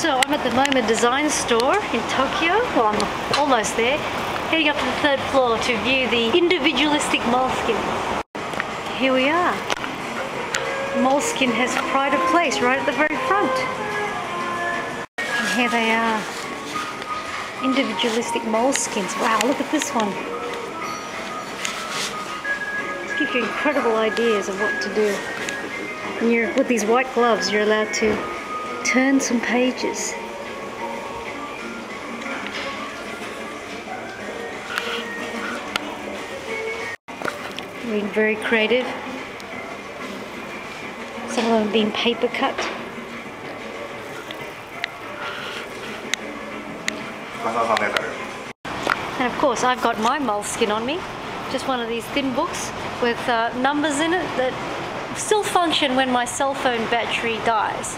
So I'm at the MoMA Design Store in Tokyo. Well, I'm almost there. Heading up to the third floor to view the individualistic Moleskine. Here we are. Moleskine has pride of place right at the very front. And here they are. Individualistic Moleskines. Wow, look at this one. Gives you incredible ideas of what to do. And you're with these white gloves, you're allowed to turn some pages. Being very creative. Some of them have been paper cut. And of course, I've got my Moleskine on me. Just one of these thin books with uh, numbers in it that still function when my cell phone battery dies.